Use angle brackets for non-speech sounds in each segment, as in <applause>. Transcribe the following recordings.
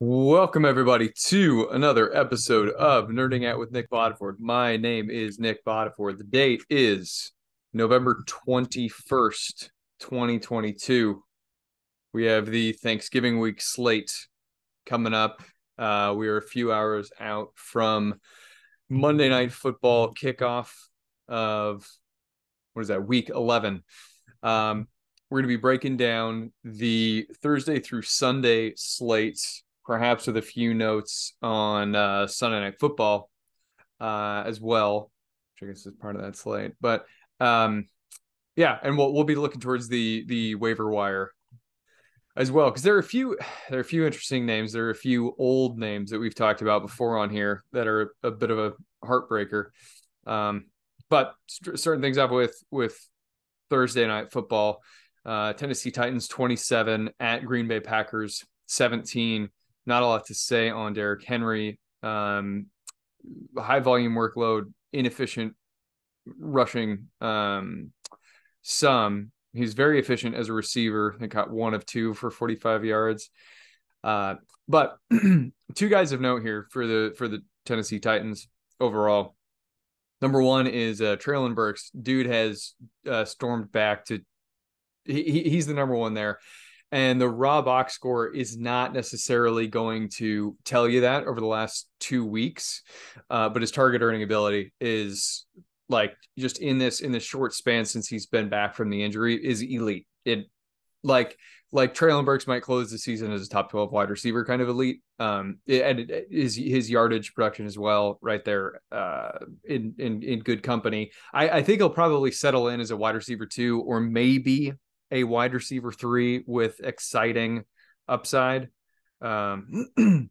Welcome everybody to another episode of Nerding Out with Nic Bodiford. My name is Nic Bodiford. The date is November 21st, 2022. We have the Thanksgiving week slate coming up. Uh, we are a few hours out from Monday night football kickoff of what is that, week 11. Um, we're going to be breaking down the Thursday through Sunday slates perhaps with a few notes on uh, Sunday Night Football uh, as well, which I guess is part of that slate. But um, yeah, and we'll we'll be looking towards the the waiver wire as well because there are a few there are a few interesting names. There are a few old names that we've talked about before on here that are a bit of a heartbreaker. Um, but certain things up with with Thursday night football. Uh, Tennessee Titans 27 at Green Bay Packers 17 not a lot to say on Derrick Henry. Um, high volume workload, inefficient rushing. Um, some he's very efficient as a receiver. He got one of two for 45 yards. Uh, but <clears throat> two guys of note here for the for the Tennessee Titans overall. Number one is uh, Treylon Burks. Dude has uh, stormed back to. He, he's the number one there. And the raw box score is not necessarily going to tell you that over the last two weeks, uh, but his target earning ability is like just in this in this short span since he's been back from the injury is elite. It like like Treylon Burks might close the season as a top 12 wide receiver kind of elite. Um, and it, his yardage production as well, right there, uh, in in in good company. I, I think he'll probably settle in as a wide receiver too, or maybe a wide receiver three with exciting upside. Um, <clears throat>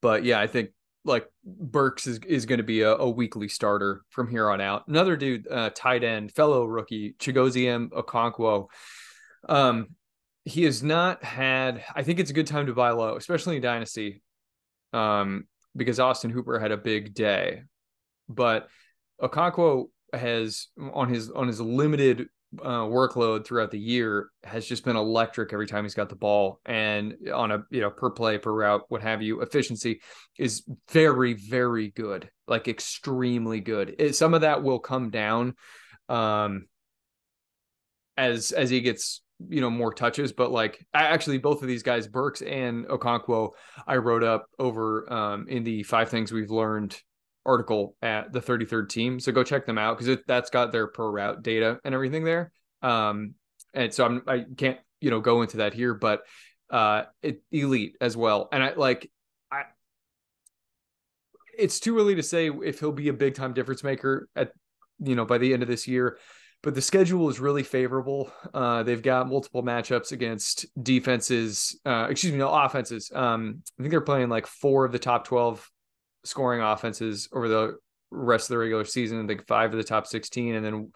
but yeah, I think like Burks is, is going to be a, a, weekly starter from here on out. Another dude, uh, tight end, fellow rookie, Chigoziem Okonkwo. Um, he has not had, I think it's a good time to buy low, especially in Dynasty, um, because Austin Hooper had a big day. But Okonkwo has on his on his limited uh, workload throughout the year has just been electric every time he's got the ball. And on a you know per play per route what have you efficiency is very very good like extremely good. It, some of that will come down um as as he gets you know more touches. But like actually both of these guys Burks and Okonkwo I wrote up over um in the five things we've learned article at the 33rd team. So go check them out because that's got their per route data and everything there. Um, and so I'm I can't you know go into that here, but uh, it, elite as well. And I like I. It's too early to say if he'll be a big time difference maker at you know by the end of this year. But the schedule is really favorable. Uh, they've got multiple matchups against defenses, uh, excuse me, no offenses. Um, I think they're playing like four of the top 12 scoring offenses over the rest of the regular season. I think five of the top 16. And then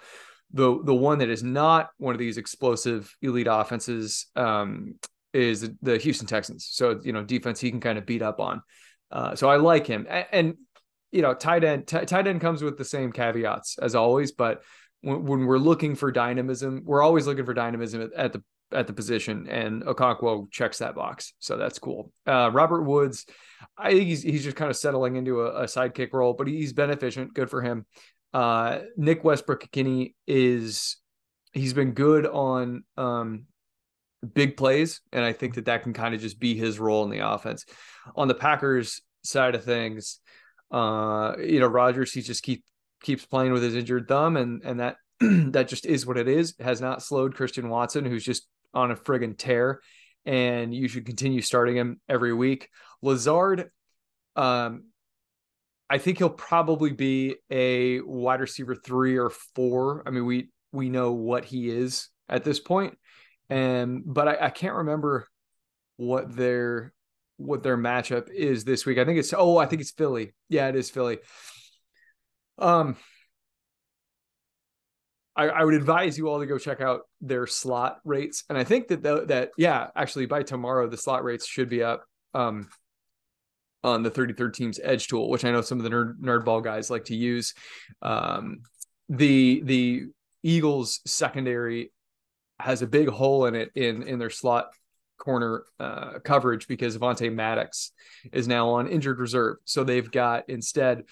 the the one that is not one of these explosive elite offenses um, is the Houston Texans. So, you know, defense he can kind of beat up on. Uh, so I like him. And, and you know, tight end, t- tight end comes with the same caveats as always, but when, when, we're looking for dynamism, we're always looking for dynamism at, at the at the position, and Okonkwo checks that box, so that's cool. Uh, Robert Woods, I think he's he's just kind of settling into a, a sidekick role, but he's been efficient. Good for him. Uh, Nick Westbrook-Ikhine is he's been good on um, big plays, and I think that that can kind of just be his role in the offense. On the Packers side of things, uh, you know, Rodgers he just keep keeps playing with his injured thumb, and and that <clears throat> that just is what it is. Has not slowed Christian Watson, who's just on a friggin' tear, and you should continue starting him every week. Lazard, um, I think he'll probably be a wide receiver three or four. I mean, we we know what he is at this point, and but I, I can't remember what their what their matchup is this week. I think it's oh, I think it's Philly. Yeah, it is Philly. Um, I, I, would advise you all to go check out their slot rates. And I think that the, that yeah, actually by tomorrow the slot rates should be up um, on the 33rd team's edge tool, which I know some of the nerd nerdball guys like to use. Um, the the Eagles secondary has a big hole in it in in their slot corner uh, coverage because Avonte Maddox is now on injured reserve. So they've got instead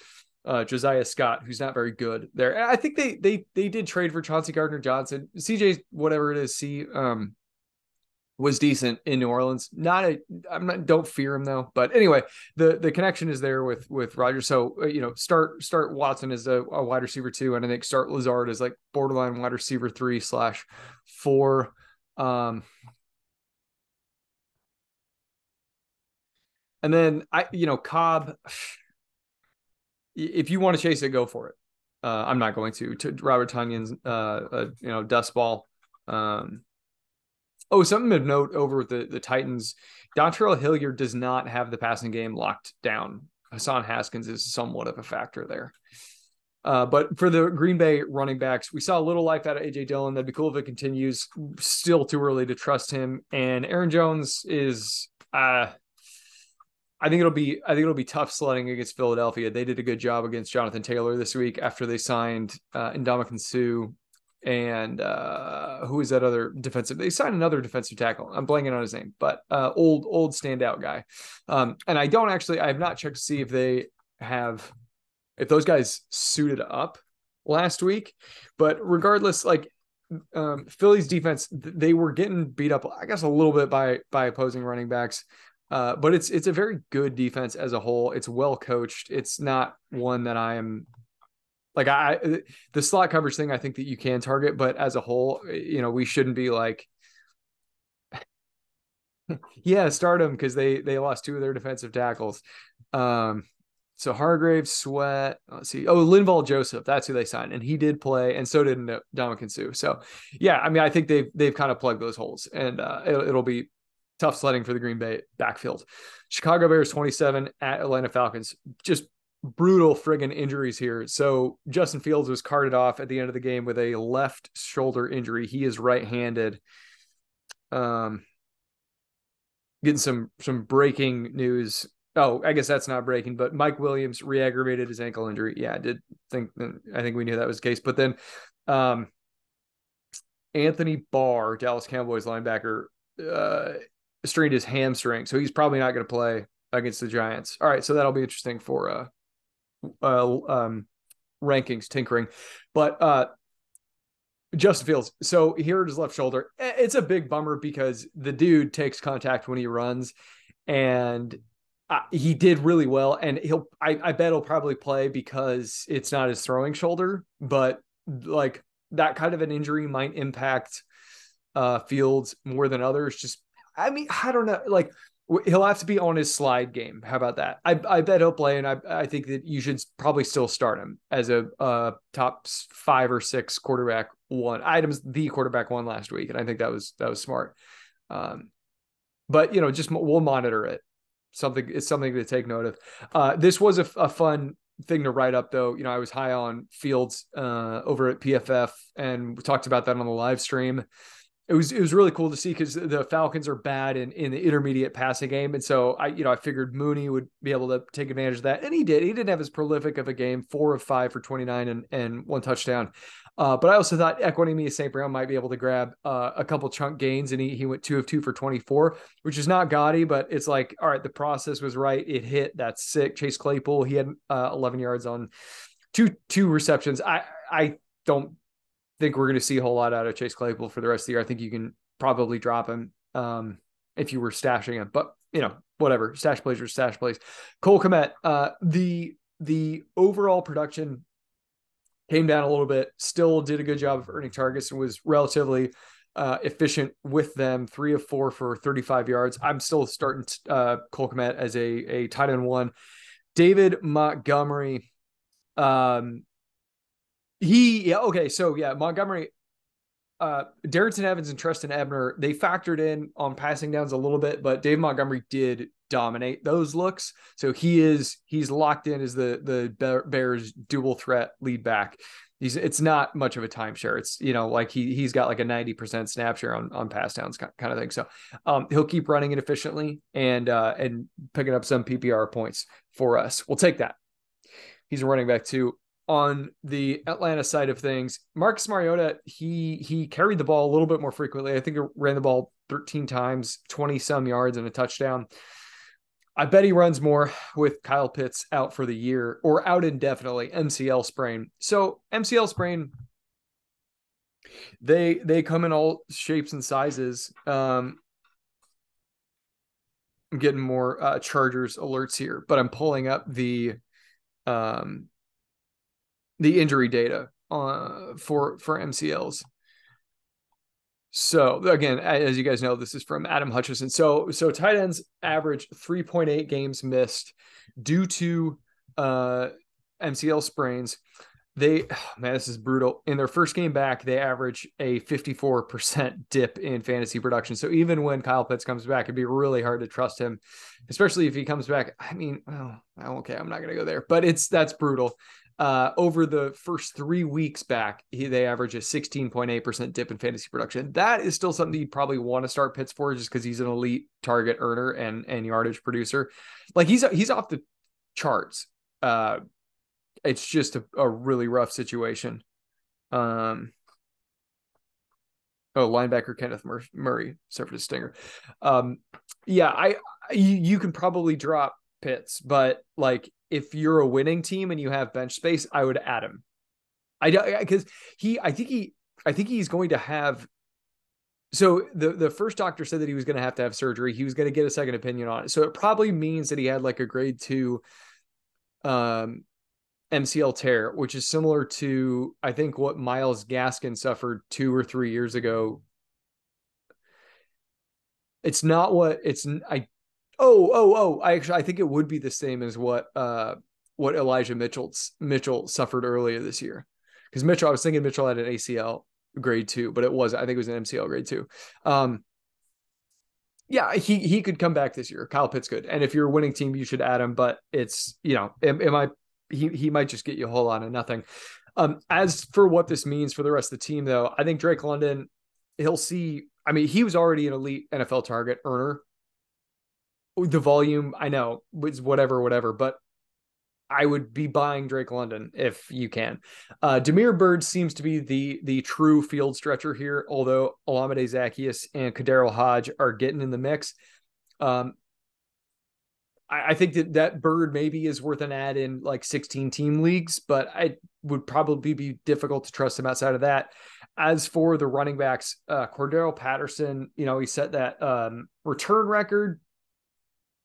uh, Josiah Scott, who's not very good there. I think they they they did trade for Chauncey Gardner Johnson. CJ, whatever it is, C um was decent in New Orleans. Not a I'm not don't fear him though. But anyway, the the connection is there with with Rodgers. So uh, you know, start start Watson as a, a, wide receiver two, and I think start Lazard as like borderline wide receiver three slash four. Um and then I you know, Cobb if you want to chase it, go for it. Uh, I'm not going to. to Robert Tonyan's, uh, uh, you know, dust ball. Um, oh, something of note over with the the Titans. Dontrell Hilliard does not have the passing game locked down. Hassan Haskins is somewhat of a factor there. Uh, but for the Green Bay running backs, we saw a little life out of AJ Dillon. That'd be cool if it continues. Still too early to trust him. And Aaron Jones is uh I think it'll be I think it'll be tough sledding against Philadelphia. They did a good job against Jonathan Taylor this week after they signed uh Ndamukong Suh and uh who is that other defensive? They signed another defensive tackle. I'm blanking on his name but uh old old standout guy. Um and i don't actually i have not checked to see if they have if those guys suited up last week. But regardless like um philly's defense they were getting beat up i guess a little bit by by opposing running backs uh, but it's it's a very good defense as a whole. It's well coached. It's not one that I am like I the slot coverage thing. I think that you can target, but as a whole, you know, we shouldn't be like, <laughs> yeah, start them because they they lost two of their defensive tackles. Um, so Hargrave, Sweat, let's see. Oh, Linval Joseph, that's who they signed, and he did play, and so did Ndamukong Suh. So, yeah, I mean, I think they've they've kind of plugged those holes, and uh, it, it'll be tough sledding for the Green Bay backfield. Chicago Bears 27 at Atlanta Falcons. Just brutal friggin' injuries here. So Justin Fields was carted off at the end of the game with a left shoulder injury. He is right-handed. Um getting some some breaking news. Oh, I guess that's not breaking, but Mike Williams re-aggravated his ankle injury. Yeah, I did think I think we knew that was the case. But then um Anthony Barr, Dallas Cowboys linebacker, uh, strained his hamstring, so he's probably not going to play against the Giants. All right, so that'll be interesting for uh, uh um rankings tinkering, but uh Justin Fields. So here at his left shoulder, it's a big bummer because the dude takes contact when he runs, and uh, he did really well. And he'll, I, I bet he'll probably play because it's not his throwing shoulder, but like that kind of an injury might impact uh Fields more than others just I mean, I don't know. Like he'll have to be on his slide game. How about that? I, I bet he'll play, and I I think that you should probably still start him as a uh, top five or six quarterback one. Items the quarterback one last week, and I think that was that was smart. Um, but you know, just we'll monitor it. Something it's something to take note of. Uh, this was a, a fun thing to write up though. You know, I was high on Fields uh, over at PFF, and we talked about that on the live stream it was it was really cool to see because the Falcons are bad in, in the intermediate passing game, and so I you know I figured Mooney would be able to take advantage of that, and he did. He didn't have as prolific of a game, four of five for twenty nine and and one touchdown. Uh, but I also thought Equanimeous St. Brown might be able to grab uh, a couple chunk gains, and he he went two of two for twenty four, which is not gaudy, but it's like all right, the process was right. It hit. That's sick. Chase Claypool, he had uh, eleven yards on two two receptions. I I don't think we're going to see a whole lot out of Chase Claypool for the rest of the year. I think you can probably drop him um, if you were stashing him, but you know, whatever. Stash plays or stash plays. Cole Kmet, uh, the the overall production came down a little bit. Still did a good job of earning targets and was relatively uh, efficient with them. Three of four for 35 yards. I'm still starting uh, Cole Kmet as a a tight end one. David Montgomery. Um, he yeah okay so yeah Montgomery, uh, Darrynton Evans and Trestan Ebner they factored in on passing downs a little bit, but Dave Montgomery did dominate those looks. So he is he's locked in as the the Bears dual threat lead back. He's it's not much of a timeshare. It's you know like he he's got like a ninety percent snap share on on pass downs kind of thing. So um, he'll keep running it efficiently and uh, and picking up some PPR points for us. We'll take that. He's a running back too on the Atlanta side of things, Marcus Mariota, he he carried the ball a little bit more frequently. I think he ran the ball 13 times, 20 some yards and a touchdown. I bet he runs more with Kyle Pitts out for the year or out indefinitely, MCL sprain. So MCL sprain, they they come in all shapes and sizes. Um, I'm getting more uh, Chargers alerts here, but I'm pulling up the um the injury data uh, for for MCLs. So again, as you guys know, this is from Adam Hutchison. So so tight ends average 3.8 games missed due to uh, MCL sprains. They oh <sighs> man, this is brutal. In their first game back, they average a 54% dip in fantasy production. So even when Kyle Pitts comes back, it'd be really hard to trust him, especially if he comes back. I mean, oh, okay, I'm not gonna go there, but it's that's brutal. Uh, over the first three weeks back, he, they average a 16.8% dip in fantasy production. That is still something you'd probably want to start Pitts for just because he's an elite target earner and, and yardage producer. Like he's, he's off the charts. Uh, it's just a, a really rough situation. Um, Oh, linebacker Kenneth Murray suffered a stinger. Um, yeah, I you, you can probably drop Pitts, but like if you're a winning team and you have bench space, I would add him. I don't because he, I think he, I think he's going to have. So the the first doctor said that he was going to have to have surgery. He was going to get a second opinion on it. So it probably means that he had like a grade two, um, MCL tear, which is similar to I think what Myles Gaskin suffered two or three years ago. It's not what it's. I Oh, oh, oh! I actually I think it would be the same as what uh what Elijah Mitchell Mitchell suffered earlier this year. Because Mitchell, I was thinking Mitchell had an ACL grade two, but it was I think it was an MCL grade two. Um, yeah, he he could come back this year. Kyle Pitts good, and if you're a winning team, you should add him. But it's you know, am, am I? He he might just get you a whole lot of nothing. Um, as for what this means for the rest of the team, though, I think Drake London, he'll see. I mean, he was already an elite NFL target earner the volume I know was whatever, whatever, but I would be buying Drake London if you can. Uh, Damiere Byrd seems to be the the true field stretcher here, although Olamide Zaccheaus and KhaDarel Hodge are getting in the mix. Um, I, I, think that that Byrd maybe is worth an ad in like 16 team leagues, but I would probably be difficult to trust him outside of that. As for the running backs, uh, Cordarrelle Patterson, you know, he set that um, return record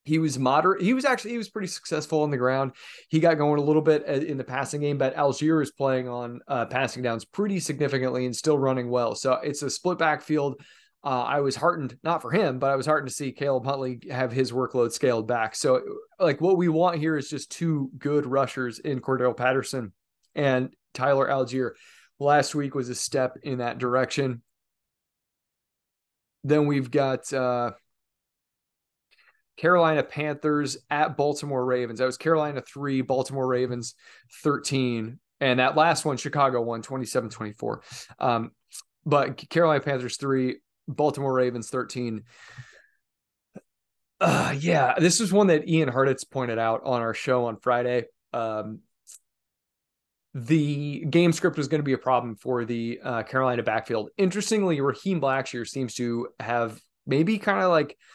he was moderate. He was actually he was pretty successful on the ground. He got going a little bit uh, in the passing game, but Allgeier is playing on uh, passing downs pretty significantly and still running well. So it's a split backfield. Uh, I was heartened, not for him, but I was heartened to see Caleb Huntley have his workload scaled back. So, like, what we want here is just two good rushers in Cordell Patterson and Tyler Allgeier. Last week was a step in that direction. Then we've got uh, Carolina Panthers at Baltimore Ravens. That was Carolina 3, Baltimore Ravens 13. And that last one, Chicago won 27 24. Um, but Carolina Panthers 3, Baltimore Ravens 13. Uh, yeah, this is one that Ian Hartitz pointed out on our show on Friday. Um, the game script was going to be a problem for the uh, Carolina backfield. Interestingly, Raheem Blackshear seems to have maybe kind of like –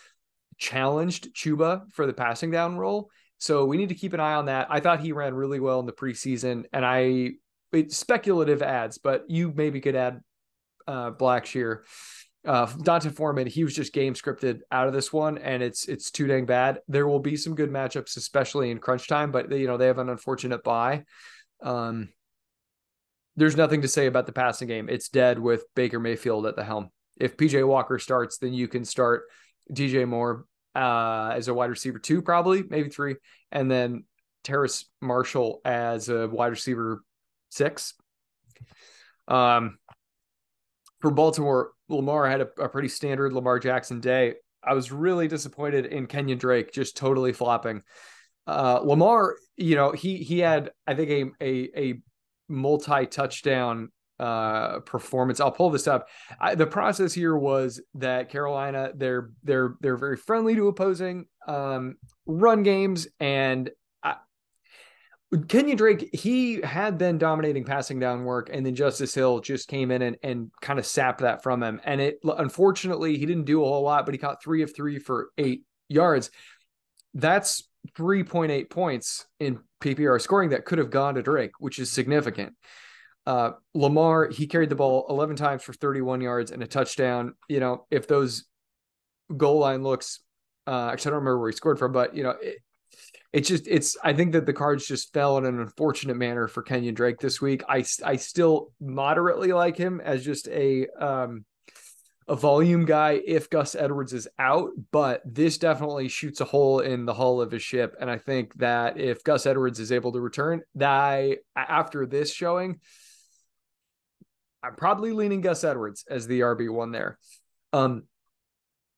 challenged Chuba for the passing down role. So we need to keep an eye on that. I thought he ran really well in the preseason, and I it's speculative ads, but you maybe could add uh, Blackshear. Uh, D'Onta Foreman, he was just game scripted out of this one, and it's it's too dang bad. There will be some good matchups, especially in crunch time, but they, you know they have an unfortunate bye. Um, there's nothing to say about the passing game. It's dead with Baker Mayfield at the helm. If PJ Walker starts, then you can start DJ Moore uh, as a wide receiver two, probably maybe three, and then Terrace Marshall as a wide receiver six. Um, for Baltimore, Lamar had a, a, pretty standard Lamar Jackson day. I was really disappointed in Kenyon Drake just totally flopping. Uh, Lamar, you know, he he had I think a a, a multi touchdown uh performance i'll pull this up I, the process here was that carolina they're they're they're very friendly to opposing um run games and I, Kenyon Drake, he had been dominating passing down work, and then Justice Hill just came in and, and kind of sapped that from him. And it unfortunately he didn't do a whole lot, but he caught three of three for eight yards. That's 3.8 points in PPR scoring that could have gone to Drake, which is significant. Uh, Lamar, he carried the ball 11 times for 31 yards and a touchdown. You know, if those goal line looks, uh, actually, I don't remember where he scored from, but, you know, it, it's just, it's, I think that the cards just fell in an unfortunate manner for Kenyon Drake this week. I, I still moderately like him as just a, um, a volume guy if Gus Edwards is out, but this definitely shoots a hole in the hull of his ship. And I think that if Gus Edwards is able to return, that I, after this showing, I'm probably leaning Gus Edwards as the RB one there. Um,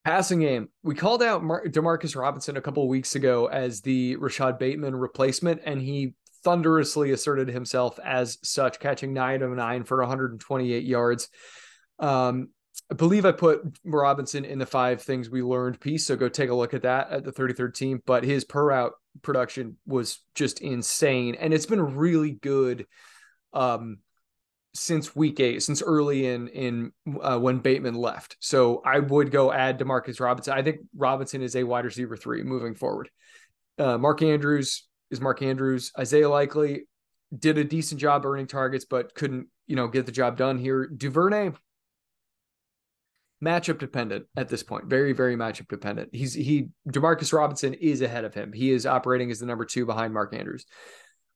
passing game, we called out Mar- Demarcus Robinson a couple weeks ago as the Rashod Bateman replacement, and he thunderously asserted himself as such, catching nine of nine for 128 yards. Um, I believe I put Robinson in the five things we learned piece. So go take a look at that at the 33rd team. But his per route production was just insane. And it's been really good um, since week eight, since early in in uh, when Bateman left. So I would go add Demarcus Robinson. I think Robinson is a wide receiver three moving forward. Uh, Mark Andrews is Mark Andrews. Isaiah Likely did a decent job earning targets, but couldn't you know get the job done here. Duvernay matchup dependent at this point. Very, very matchup dependent. He's he Demarcus Robinson is ahead of him. He is operating as the number two behind Mark Andrews.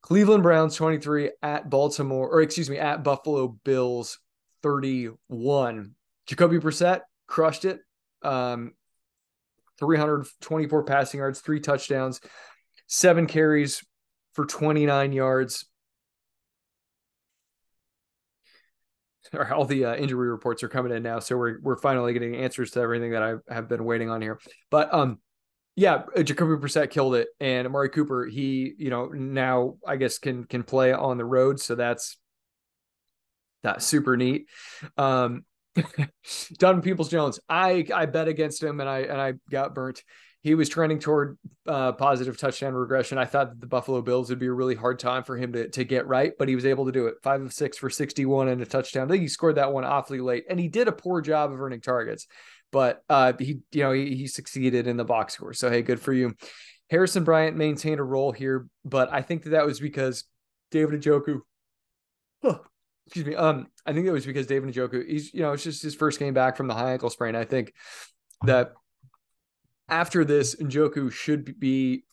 Cleveland Browns 23 at Baltimore, or excuse me, at Buffalo Bills 31. Jacoby Brissett crushed it. Um, 324 passing yards, three touchdowns, seven carries for 29 yards. all the uh, injury reports are coming in now, so we're we're finally getting answers to everything that I have been waiting on here. But um, yeah, uh, Jacoby Brissett killed it, and Amari Cooper, he you know now I guess can can play on the road, so that's that's super neat. Um, <laughs> Donovan Peoples Jones, I I bet against him and I and I got burnt he was trending toward uh, positive touchdown regression. I thought that the Buffalo Bills would be a really hard time for him to, to get right, but he was able to do it. Five of six for 61 and a touchdown. I think he scored that one awfully late, and he did a poor job of earning targets, but uh, he, you know, he, he succeeded in the box score. So, hey, good for you. Harrison Bryant maintained a role here, but I think that that was because David Njoku, oh, excuse me, um, I think it was because David Njoku, he's, you know, it's just his first game back from the high ankle sprain. I think that after this, Njoku should be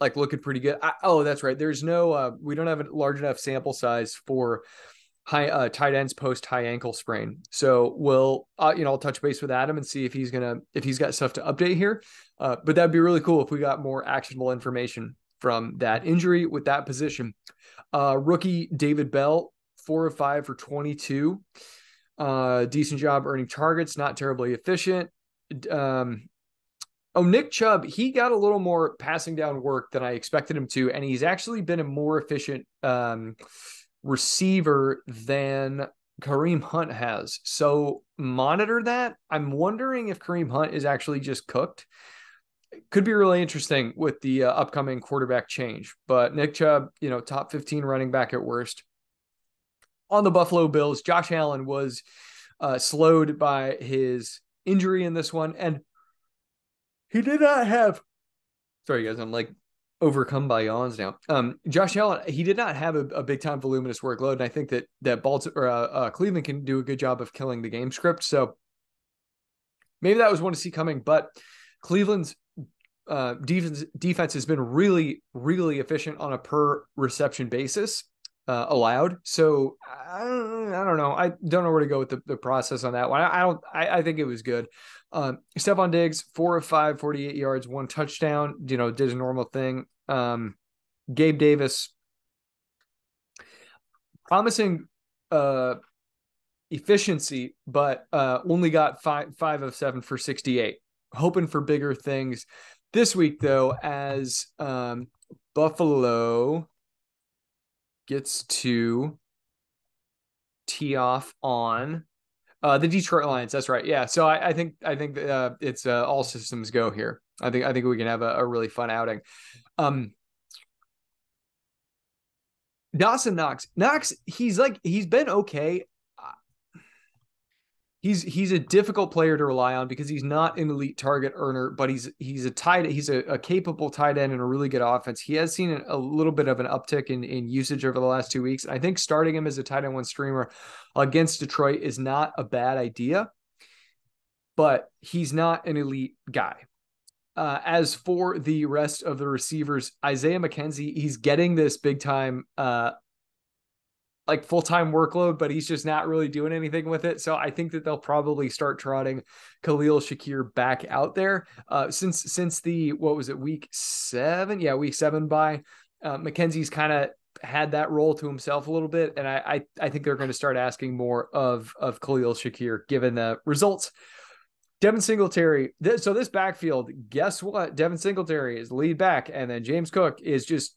like looking pretty good. I, oh, that's right. There's no, uh, we don't have a large enough sample size for high uh, tight ends post high ankle sprain. So we'll, uh, you know, I'll touch base with Adam and see if he's gonna if he's got stuff to update here. Uh, but that'd be really cool if we got more actionable information from that injury with that position. Uh, rookie David Bell, four of five for 22. Uh, decent job earning targets, not terribly efficient. Um, Oh, Nick Chubb, he got a little more passing down work than I expected him to, and he's actually been a more efficient um, receiver than Kareem Hunt has. So monitor that. I'm wondering if Kareem Hunt is actually just cooked. could be really interesting with the uh, upcoming quarterback change. But Nick Chubb, you know, top 15 running back at worst. On the Buffalo Bills, Josh Allen was uh, slowed by his injury in this one. And he did not have. Sorry, guys, I'm like overcome by yawns now. Um, Josh Allen, he did not have a, a big time voluminous workload, and I think that that Baltimore, uh, uh, Cleveland can do a good job of killing the game script. So maybe that was one to see coming, but Cleveland's uh, defense defense has been really really efficient on a per reception basis uh, allowed. So I, I, don't know. I don't know where to go with the, the process on that one. I, I don't. I, I, think it was good. Um, Stefon Diggs, four of five, 48 yards, one touchdown. You know, did a normal thing. Um, Gabe Davis, promising uh, efficiency, but uh, only got five five of seven for 68. Hoping for bigger things this week, though, as um, Buffalo gets to tee off on uh, the Detroit Lions. That's right. Yeah. So I, I think I think uh, it's uh, all systems go here. I think I think we can have a, a really fun outing. Um, Dawson Knox. Knox, he's like he's been okay. He's he's a difficult player to rely on because he's not an elite target earner, but he's he's a tight he's a, a capable tight end and a really good offense. He has seen a little bit of an uptick in, in usage over the last two weeks. I think starting him as a tight end one streamer against Detroit is not a bad idea, but he's not an elite guy. Uh, as for the rest of the receivers, Isaiah McKenzie, he's getting this big time, uh, like full time workload, but he's just not really doing anything with it. So I think that they'll probably start trotting Khalil Shakir back out there. Uh, since since the what was it week seven? Yeah, week seven by uh, McKenzie's kind of had that role to himself a little bit, and I I, I think they're going to start asking more of of Khalil Shakir given the results Devin Singletary. Th- so this backfield, guess what? Devin Singletary is lead back, and then James Cook is just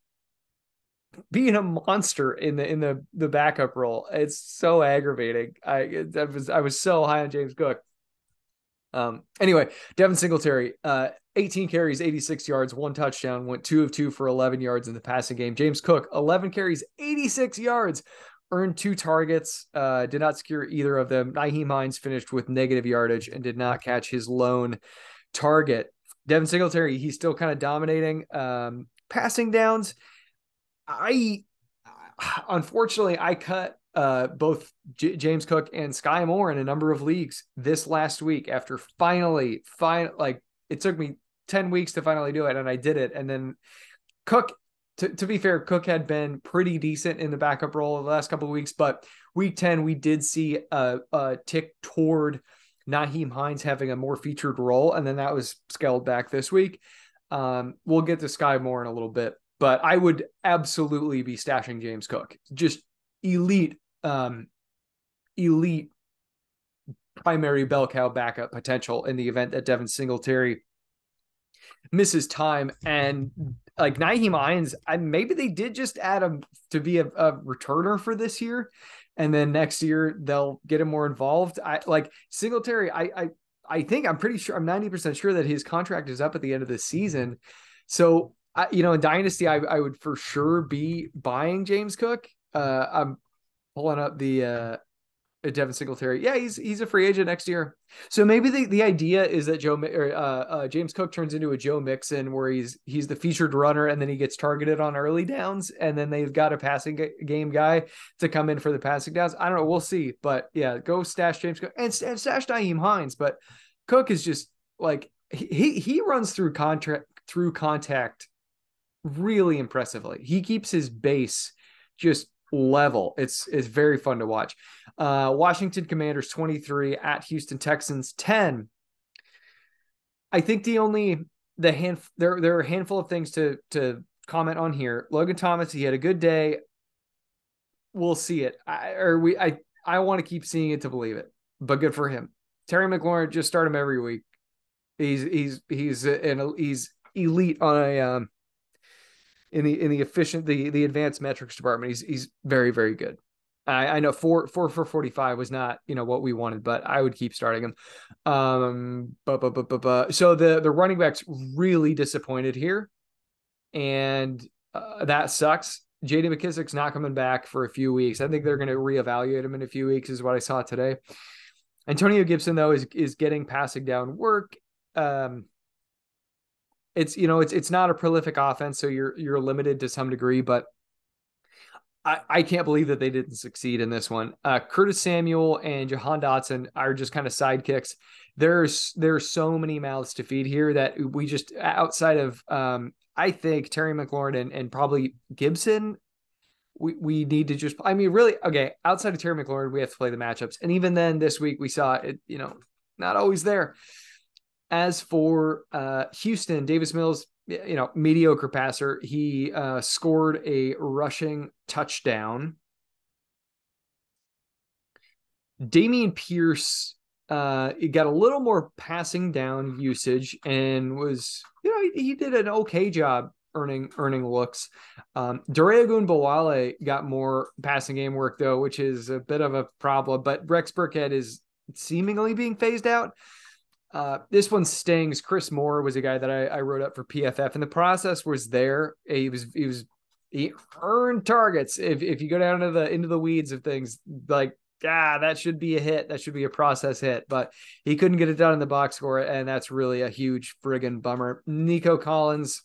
being a monster in the in the the backup role. It's so aggravating. I I was I was so high on James Cook. Um. Anyway, Devin Singletary, uh, 18 carries, 86 yards, one touchdown, went two of two for 11 yards in the passing game. James Cook, 11 carries, 86 yards, earned two targets, uh, did not secure either of them. Nyheim Hines finished with negative yardage and did not catch his lone target. Devin Singletary, he's still kind of dominating um, passing downs. I unfortunately I cut uh, both J- James Cook and Skyy Moore in a number of leagues this last week after finally, fine like it took me 10 weeks to finally do it and I did it. And then Cook to, to be fair, Cook had been pretty decent in the backup role the last couple of weeks, but week 10, we did see a, a tick toward Nyheim Hines having a more featured role, and then that was scaled back this week. Um, we'll get to Skyy Moore in a little bit, but I would absolutely be stashing James Cook. Just elite, um, elite primary bell cow backup potential in the event that Devin Singletary misses time. And like Nyheim Hines, I, maybe they did just add him to be a, a, returner for this year, and then next year they'll get him more involved. I like Singletary. I I I think I'm pretty sure I'm 90 percent sure that his contract is up at the end of the season. So I, you know, in Dynasty, I, I would for sure be buying James Cook. Uh, I'm pulling up the uh, Devin Singletary. Yeah, he's he's a free agent next year. So maybe the, the idea is that Joe or, uh, uh, James Cook turns into a Joe Mixon, where he's he's the featured runner, and then he gets targeted on early downs, and then they've got a passing game guy to come in for the passing downs. I don't know. We'll see, but yeah, go stash James Cook and, and stash Nyheim Hines. But Cook is just like he he runs through contract through contact really impressively. He keeps his base just level. It's it's very fun to watch. Uh, Washington Commanders 23 at Houston Texans 10. I think the only the hand there there are a handful of things to to comment on here. Logan Thomas, he had a good day. We'll see it. I, or we I I want to keep seeing it to believe it. But good for him. Terry McLaurin just start him every week. He's he's he's an he's elite on a um in the in the efficient the the advanced metrics department. He's he's very very good. I, I know four four for forty five was not you know what we wanted, but I would keep starting him. Um, but but but but, but. so the the running backs really disappointed here, and uh, that sucks. J.D. McKissic's not coming back for a few weeks. I think they're going to reevaluate him in a few weeks, is what I saw today. Antonio Gibson though is is getting passing down work. Um, it's you know it's it's not a prolific offense, so you're you're limited to some degree, but I, I can't believe that they didn't succeed in this one. Uh, Curtis Samuel and Jahan Dotson are just kind of sidekicks. There's there's so many mouths to feed here that we just outside of um, I think Terry McLaurin and, and probably Gibson, we, we need to just I mean really okay outside of Terry McLaurin we have to play the matchups and even then this week we saw it you know not always there. As for uh, Houston, Davis Mills you know, mediocre passer. He uh, scored a rushing touchdown. Dameon Pierce uh, got a little more passing down usage and was, you know, he, he did an okay job earning earning looks. Um, Dare Ogunbowale got more passing game work though, which is a bit of a problem. But Rex Burkhead is seemingly being phased out. Uh, this one stings. Chris Moore was a guy that I, I, wrote up for PFF, and the process was there. He was he was he earned targets. If if you go down to the into the weeds of things, like ah, that should be a hit. That should be a process hit, but he couldn't get it done in the box score, and that's really a huge friggin' bummer. Nico Collins,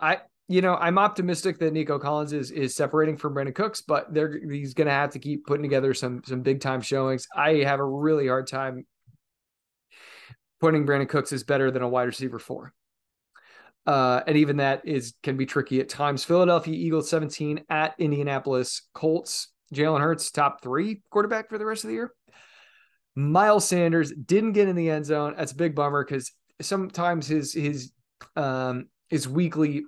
I you know, I'm optimistic that Nico Collins is is separating from Brandin Cooks, but they're he's going to have to keep putting together some some big time showings. I have a really hard time putting Brandin Cooks is better than a wide receiver four. Uh, and even that is can be tricky at times. Philadelphia Eagles 17 at Indianapolis Colts. Jalen Hurts top three quarterback for the rest of the year. Miles Sanders didn't get in the end zone. That's a big bummer because sometimes his his um his weekly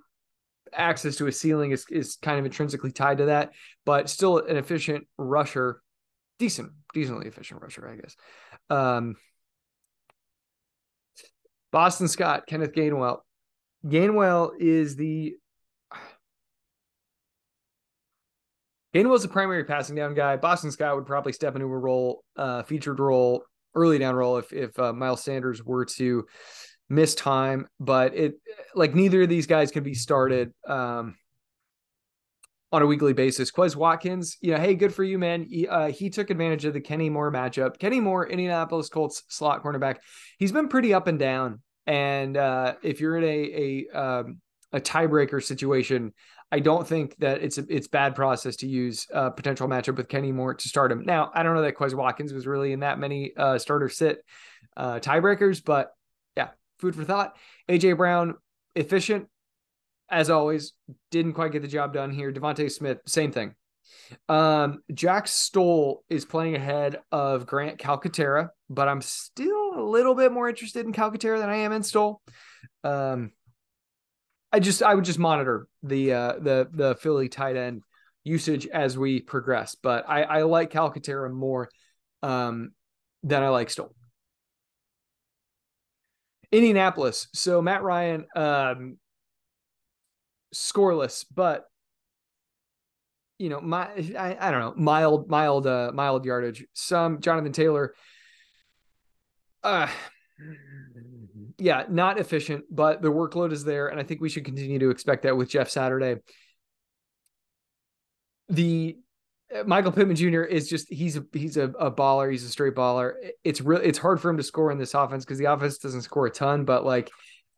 access to a ceiling is is kind of intrinsically tied to that, but still an efficient rusher, decent, decently efficient rusher, I guess. Um, Boston Scott, Kenneth Gainwell. Gainwell is the Gainwell's the primary passing down guy. Boston Scott would probably step into a role, uh, featured role, early down role if if uh, Miles Sanders were to miss time. But it like neither of these guys can be started um, on a weekly basis. Quez Watkins, you know, hey, good for you, man. He, uh, he took advantage of the Kenny Moore matchup. Kenny Moore, Indianapolis Colts slot cornerback. He's been pretty up and down. And uh, if you're in a a um, a tiebreaker situation, I don't think that it's a, it's bad process to use a potential matchup with Kenny Moore to start him. Now, I don't know that Quez Watkins was really in that many uh, starter sit uh, tiebreakers, but yeah, food for thought. AJ Brown, efficient as always, didn't quite get the job done here. DeVonta Smith, same thing. Um, Jack Stoll is playing ahead of Grant Calcaterra, but I'm still a little bit more interested in Calcaterra than I am in Stoll. Um, I just I would just monitor the uh, the the Philly tight end usage as we progress, but I I like Calcaterra more um, than I like Stoll. Indianapolis. So Matt Ryan, um, scoreless, but you know, my I, I don't know, mild, mild, uh, mild yardage. Some Jonathan Taylor, uh, yeah, not efficient, but the workload is there, and I think we should continue to expect that with Jeff Saturday. The uh, Michael Pittman Jr. is just he's a he's a, a baller. He's a straight baller. It's real. It's hard for him to score in this offense because the offense doesn't score a ton. But like,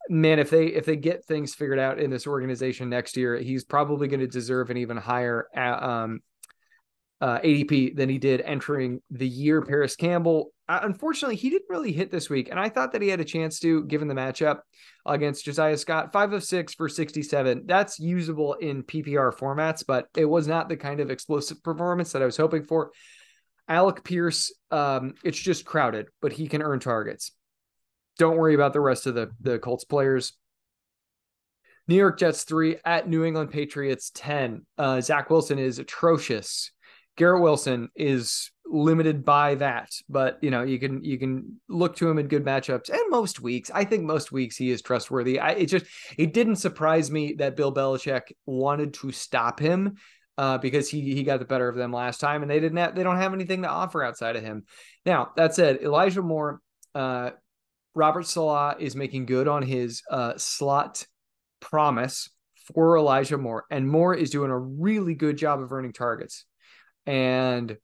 man, if they if they get things figured out in this organization next year, he's probably going to deserve an even higher uh, um, uh, ADP than he did entering the year. Parris Campbell, uh, unfortunately, he didn't really hit this week, and I thought that he had a chance to, given the matchup against Josiah Scott. Five of six for 67. That's usable in PPR formats, but it was not the kind of explosive performance that I was hoping for. Alec Pierce, um, it's just crowded, but he can earn targets. Don't worry about the rest of the the Colts players. New York Jets three at New England Patriots 10. Uh, Zach Wilson is atrocious. Garrett Wilson is limited by that, but you know you can you can look to him in good matchups and most weeks. I think most weeks he is trustworthy. I it just it didn't surprise me that Bill Belichick wanted to stop him uh, because he he got the better of them last time, and they didn't have, they don't have anything to offer outside of him. Now that said, Elijah Moore, uh, Robert Saleh is making good on his uh, slot promise for Elijah Moore, and Moore is doing a really good job of earning targets. And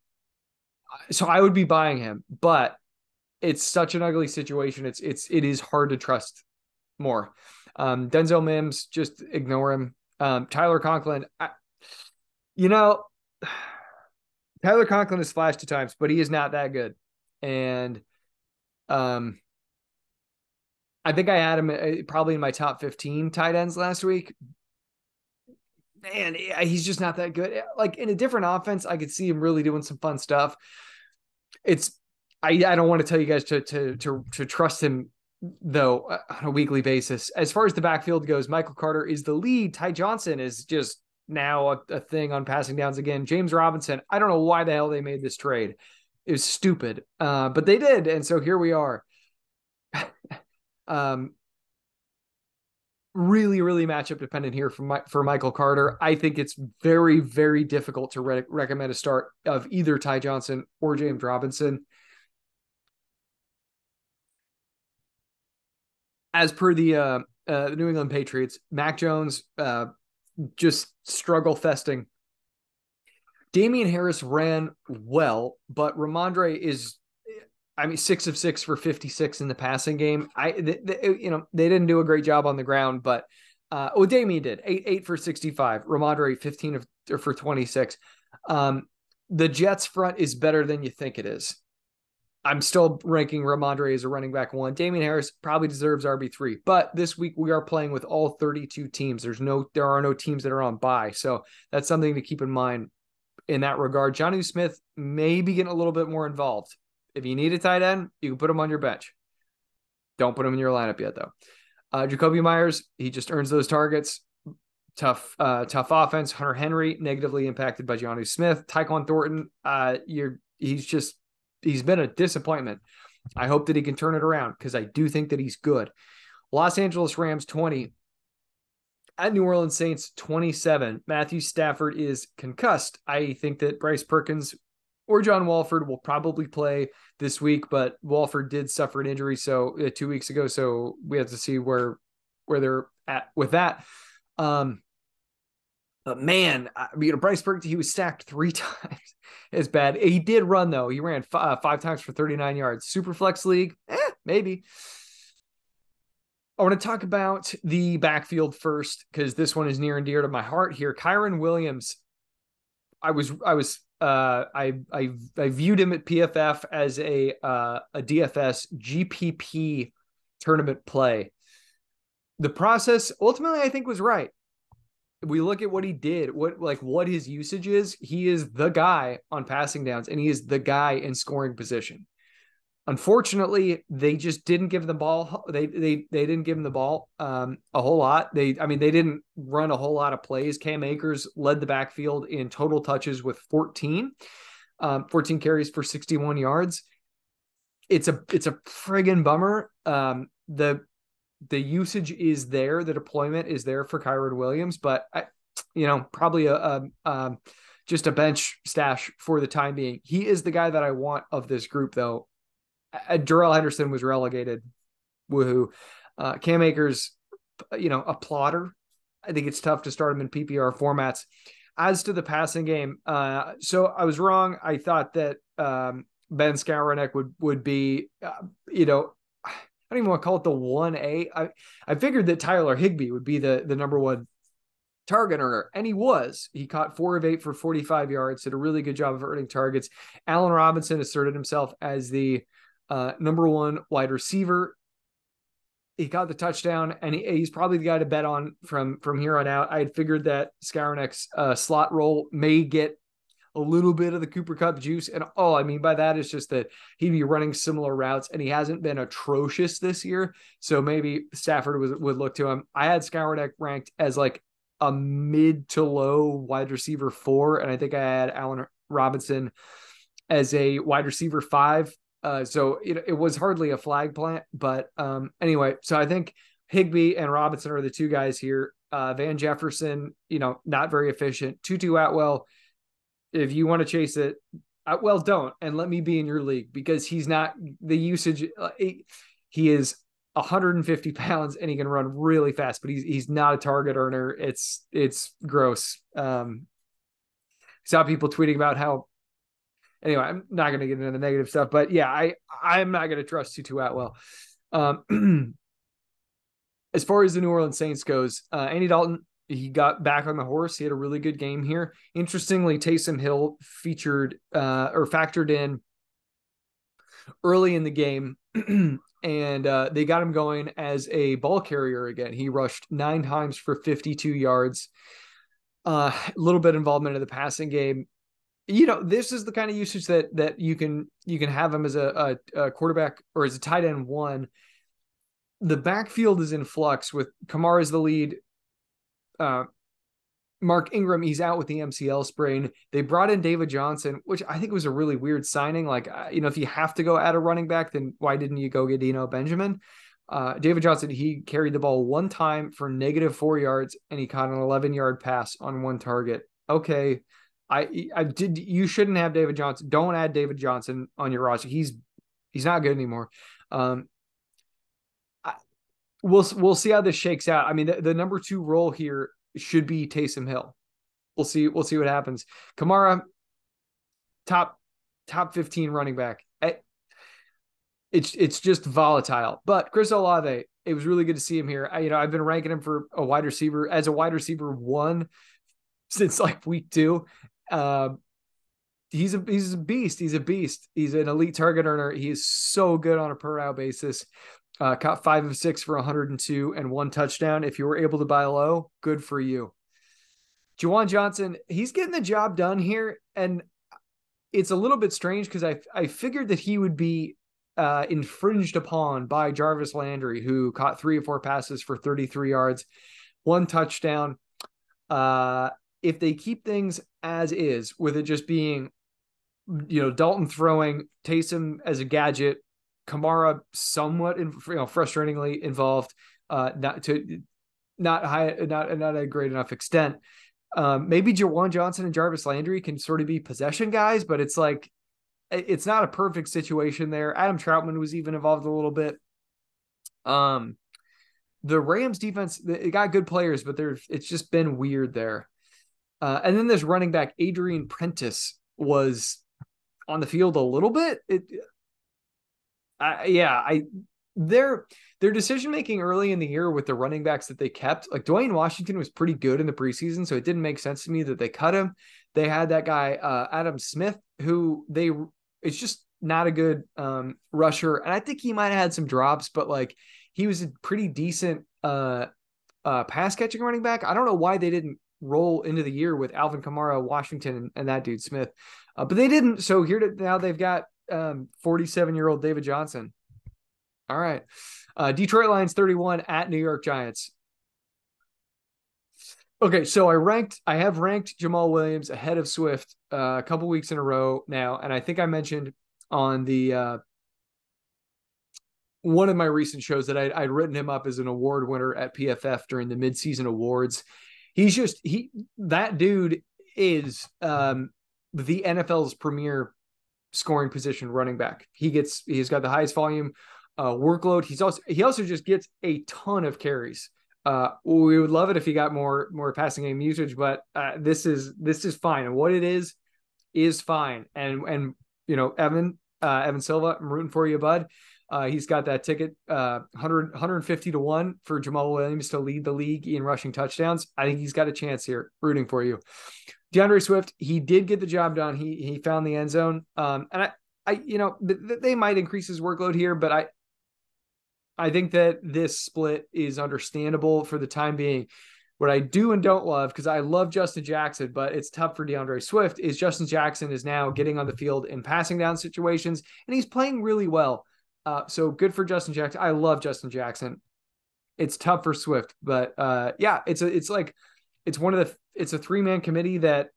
so I would be buying him, but it's such an ugly situation. It's it's it is hard to trust more. Um, Denzel Mims, just ignore him. Um, Tyler Conklin, I, you know, <sighs> Tyler Conklin has flashed at times, but he is not that good. And um, I think I had him uh, probably in my top 15 tight ends last week, man, he's just not that good. Like in a different offense, I could see him really doing some fun stuff. It's I I don't want to tell you guys to to to to trust him though uh, on a weekly basis. As far as the backfield goes, Michael Carter is the lead. Ty Johnson is just now a, a thing on passing downs again. James Robinson, I don't know why the hell they made this trade. It was stupid, uh, but they did, and so here we are. <laughs> um, really, really matchup dependent here for my, for Michael Carter. I think it's very, very difficult to re- recommend a start of either Ty Johnson or James Robinson. As per the uh, uh, New England Patriots, Mac Jones, uh, just struggle festing. Damien Harris ran well, but Rhamondre is I mean, six of six for 56 in the passing game. I, you know, they didn't do a great job on the ground, but uh, Damien did eight, eight for 65. Rhamondre 15 of or for 26. Um, the Jets front is better than you think it is. I'm still ranking Rhamondre as a running back one. Damien Harris probably deserves RB3, but this week we are playing with all 32 teams. There's no, there are no teams that are on bye. So that's something to keep in mind in that regard. Jonnu Smith may be getting a little bit more involved. If you need a tight end, you can put him on your bench. Don't put him in your lineup yet, though. Uh, Jakobi Meyers, he just earns those targets. Tough, uh, tough offense. Hunter Henry negatively impacted by Jonnu Smith. Tyquan Thornton, uh, you're he's just he's been a disappointment. I hope that he can turn it around because I do think that he's good. Los Angeles Rams 20 at New Orleans Saints 27. Matthew Stafford is concussed. I think that Bryce Perkins or John Wolford will probably play this week, but Walford did suffer an injury so uh, two weeks ago, so we have to see where where they're at with that. Um, but man, I mean, you know, Bryce Perkins, he was stacked three <laughs> times. it's bad. He did run though. He ran f- uh, five times for 39 yards. Super flex league, eh, maybe. I want to talk about the backfield first because this one is near and dear to my heart here. Kyren Williams. I was I was uh, I I I viewed him at PFF as a uh, a DFS GPP tournament play. The process ultimately, I think, was right. We look at what he did, what like what his usage is. He is the guy on passing downs, and he is the guy in scoring position. Unfortunately, they just didn't give the ball. They they they didn't give him the ball um, a whole lot. They I mean they didn't run a whole lot of plays. Cam Akers led the backfield in total touches with 14, um, 14 carries for 61 yards. It's a it's a friggin' bummer. Um, the the usage is there, the deployment is there for Kyren Williams, but I, you know, probably a, a um, just a bench stash for the time being. He is the guy that I want of this group, though uh, Darrell Henderson was relegated. Woohoo. Uh, Cam Akers, you know, a plotter. I think it's tough to start him in PPR formats. As to the passing game, uh, so I was wrong. I thought that um, Ben Skowronek would would be, uh, you know, I don't even want to call it the one A. I I figured that Tyler Higbee would be the the number one target earner, and he was. He caught four of eight for 45 yards, did a really good job of earning targets. Allen Robinson asserted himself as the uh, number one wide receiver. He got the touchdown, and he, he's probably the guy to bet on from from here on out. I had figured that Skowronek's uh, slot role may get a little bit of the Cooper Kupp juice, and all I mean by that is just that he'd be running similar routes, and he hasn't been atrocious this year. So maybe Stafford was, would look to him. I had Skowronek ranked as like a mid to low wide receiver four, and I think I had Allen Robinson as a wide receiver five. Uh, so it, it was hardly a flag plant, but um, anyway, so I think Higbee and Robinson are the two guys here. Uh, Van Jefferson, you know, not very efficient. Tutu Atwell, if you want to chase it, Atwell don't, and let me be in your league because he's not the usage. Uh, he, he is 150 <laughs> pounds and he can run really fast, but he's he's not a target earner. It's it's gross. Um, saw people tweeting about how anyway, I'm not going to get into the negative stuff, but yeah, I I'm not going to trust Tutu Atwell. Um, <clears throat> as far as the New Orleans Saints goes, uh, Andy Dalton he got back on the horse. He had a really good game here. Interestingly, Taysom Hill featured uh, or factored in early in the game. <clears throat> and uh, they got him going as a ball carrier again. He rushed nine times for 52 yards. Uh, a little bit involvement in the passing game you know this is the kind of usage that that you can you can have him as a, a, a quarterback or as a tight end one the backfield is in flux with Kamara as the lead uh Mark Ingram, he's out with the MCL sprain. They brought in David Johnson, which I think was a really weird signing. Like, you know, if you have to go at a running back, then why didn't you go get Eno Benjamin? Uh, David Johnson, he carried the ball one time for negative four yards and he caught an 11 yard pass on one target. Okay. I I did you shouldn't have David Johnson. Don't add David Johnson on your roster. He's he's not good anymore. Um, I, we'll we'll see how this shakes out. I mean, the, the number two role here should be Taysom Hill. We'll see. We'll see what happens. Kamara, top top 15 running back. It's it's just volatile. But Chris Olave, it was really good to see him here. I, you know, I've been ranking him for a wide receiver as a wide receiver one since like week two. Um, he's a he's a beast. He's a beast. He's an elite target earner. He is so good on a per route basis. Uh, caught five of six for 102 and one touchdown. If you were able to buy low, good for you. Juwan Johnson, he's getting the job done here, and it's a little bit strange because I I figured that he would be uh, infringed upon by Jarvis Landry, who caught three or four passes for 33 yards, one touchdown. Uh, if they keep things as is, with it just being, you know, Dalton throwing, Taysom as a gadget, Kamara somewhat, in, you know, frustratingly involved, uh, not to not high, not not a great enough extent. Um, maybe Juwan Johnson and Jarvis Landry can sort of be possession guys, but it's like it's not a perfect situation there. Adam Trautman was even involved a little bit. Um, the Rams defense, it got good players, but there's it's just been weird there. Uh, and then this running back Adrian Prentice was on the field a little bit. It, I, yeah, I their their decision making early in the year with the running backs that they kept, like Dwayne Washington was pretty good in the preseason, so it didn't make sense to me that they cut him. They had that guy uh, Abram Smith, who they it's just not a good um, rusher, and I think he might have had some drops, but like he was a pretty decent uh, uh, pass catching running back. I don't know why they didn't roll into the year with Alvin Kamara, Washington, and, that dude Smith, uh, but they didn't. So here to, now they've got um, 47 year old David Johnson. All right. Uh, Detroit Lions 31 at New York Giants. Okay, so I ranked, I have ranked Jamaal Williams ahead of Swift uh, a couple weeks in a row now, and I think I mentioned on the uh, one of my recent shows that I'd, I'd, written him up as an award winner at PFF during the midseason awards. He's just he that dude is um, the NFL's premier scoring position running back. He gets he's got the highest volume uh, workload. He's also he also just gets a ton of carries. Uh, we would love it if he got more more passing game usage, but uh, this is this is fine. And what it is is fine. And and you know Evan uh, Evan Silva, I'm rooting for you, bud. Uh, he's got that ticket, uh, 100, 150 to one for Jamaal Williams to lead the league in rushing touchdowns. I think he's got a chance here. Rooting for you. D'Andre Swift, he did get the job done. He he found the end zone. Um, and I, I, you know, th- they might increase his workload here, but I, I think that this split is understandable for the time being. What I do and don't love, because I love Justin Jackson, but it's tough for D'Andre Swift, is Justin Jackson is now getting on the field in passing down situations, and he's playing really well. Uh, so good for Justin Jackson. I love Justin Jackson. It's tough for Swift, but uh, yeah, it's a, it's like it's one of the it's a three man committee that,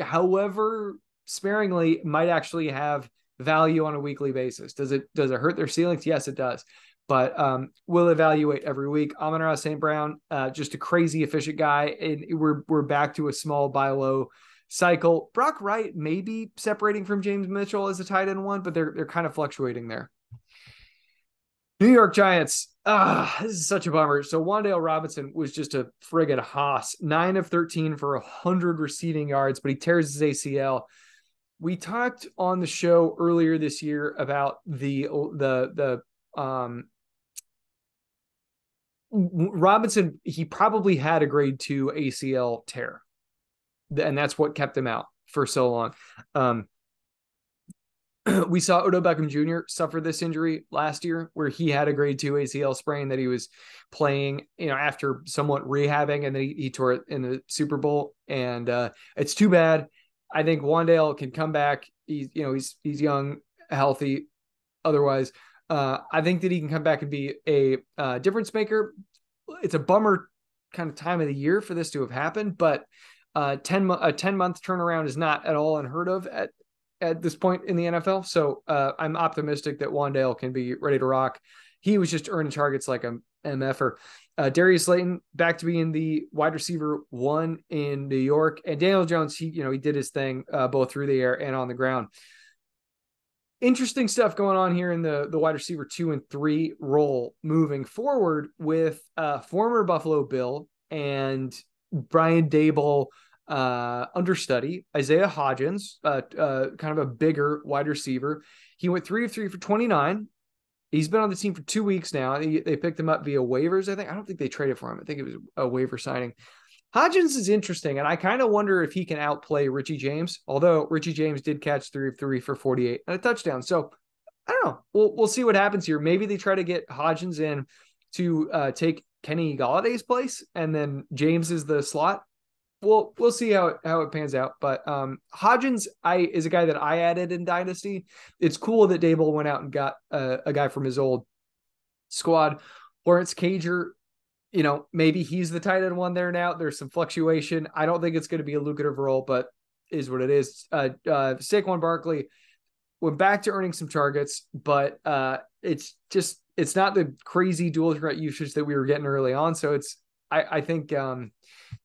however sparingly, might actually have value on a weekly basis. Does it does it hurt their ceilings? Yes, it does. But um, we'll evaluate every week. Amon-Ra St. Brown, uh, just a crazy efficient guy, and we're we're back to a small buy low cycle. Brock Wright may be separating from James Mitchell as a tight end one, but they're they're kind of fluctuating there. New York Giants. Ah, this is such a bummer. So Wan'Dale Robinson was just a friggin' hoss. Nine of 13 for 100 receiving yards, but he tears his ACL. We talked on the show earlier this year about the the the um Robinson, he probably had a grade two ACL tear, and that's what kept him out for so long. Um, <clears throat> we saw Odell Beckham Jr. suffer this injury last year, where he had a grade two ACL sprain that he was playing, you know, after somewhat rehabbing, and then he, he tore it in the Super Bowl. And uh, it's too bad. I think Wan'Dale can come back. He's, you know, he's he's young, healthy. Otherwise, uh, I think that he can come back and be a uh, difference maker. It's a bummer kind of time of the year for this to have happened, but uh, 10 a 10 month turnaround is not at all unheard of at at this point in the NFL. So uh, I'm optimistic that Wan'Dale can be ready to rock. He was just earning targets like a MFer. Uh, Darius Slayton back to being the wide receiver one in New York, and Daniel Jones. He you know he did his thing uh, both through the air and on the ground. Interesting stuff going on here in the the wide receiver two and three role moving forward with uh, former Buffalo Bill and Brian Daboll uh, understudy, Isaiah Hodgins, uh, uh, kind of a bigger wide receiver. He went three of three for 29. He's been on the team for two weeks now. He, they picked him up via waivers. I think I don't think they traded for him. I think it was a waiver signing. Hodgins is interesting, and I kind of wonder if he can outplay Richie James. Although Richie James did catch three of three for 48 and a touchdown. So I don't know. We'll we'll see what happens here. Maybe they try to get Hodgins in to uh, take Kenny Golladay's place, and then James is the slot. We'll we'll see how it, how it pans out. But um, Hodgins, I is a guy that I added in Dynasty. It's cool that Daboll went out and got uh, a guy from his old squad. Lawrence Cager, you know, maybe he's the tight end one there now. There's some fluctuation. I don't think it's going to be a lucrative role, but is what it is. Uh, uh, Saquon Barkley went back to earning some targets, but uh, it's just it's not the crazy dual threat usage that we were getting early on. So it's I, I think um,